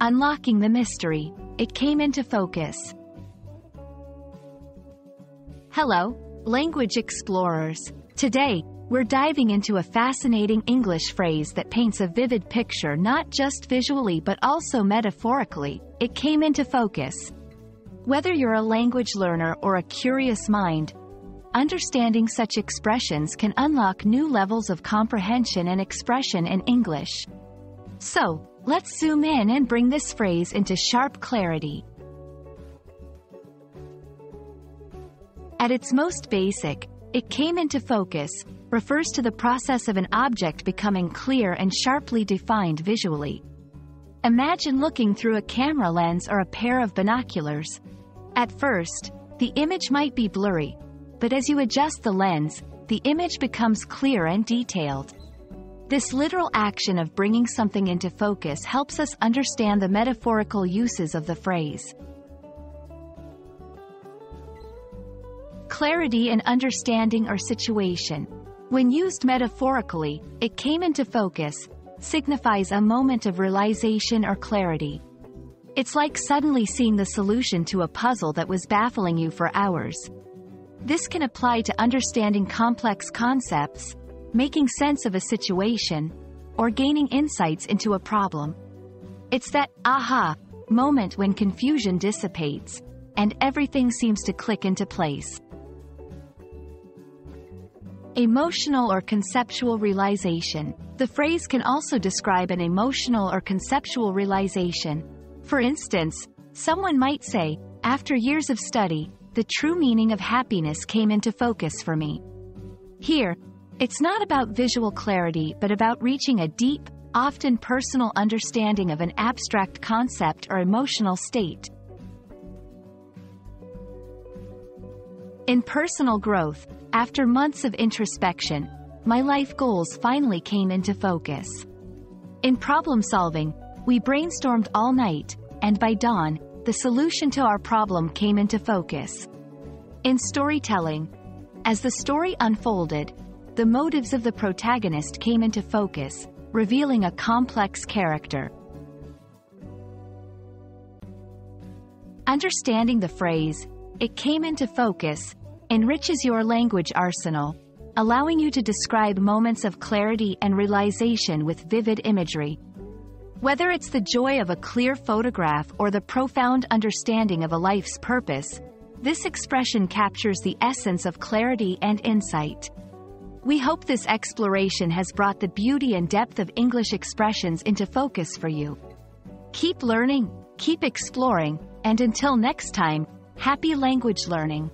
Unlocking the mystery. It came into focus. Hello, language explorers. Today, we're diving into a fascinating English phrase that paints a vivid picture not just visually but also metaphorically. It came into focus. Whether you're a language learner or a curious mind, understanding such expressions can unlock new levels of comprehension and expression in English. So, let's zoom in and bring this phrase into sharp clarity. At its most basic, it came into focus, refers to the process of an object becoming clear and sharply defined visually. Imagine looking through a camera lens or a pair of binoculars. At first, the image might be blurry, but as you adjust the lens, the image becomes clear and detailed. This literal action of bringing something into focus helps us understand the metaphorical uses of the phrase. Clarity and understanding or situation. When used metaphorically, it came into focus, signifies a moment of realization or clarity. It's like suddenly seeing the solution to a puzzle that was baffling you for hours. This can apply to understanding complex concepts, making sense of a situation, or gaining insights into a problem. It's that aha moment when confusion dissipates and everything seems to click into place. Emotional or conceptual realization. The phrase can also describe an emotional or conceptual realization. For instance, someone might say, after years of study, the true meaning of happiness came into focus for me. Here, it's not about visual clarity but about reaching a deep, often personal understanding of an abstract concept or emotional state. In personal growth, after months of introspection, my life goals finally came into focus. In problem solving, we brainstormed all night, and by dawn, the solution to our problem came into focus. In storytelling, as the story unfolded, the motives of the protagonist came into focus, revealing a complex character. Understanding the phrase, it came into focus, enriches your language arsenal, allowing you to describe moments of clarity and realization with vivid imagery. Whether it's the joy of a clear photograph or the profound understanding of a life's purpose, this expression captures the essence of clarity and insight. We hope this exploration has brought the beauty and depth of English expressions into focus for you. Keep learning, keep exploring, and until next time, happy language learning.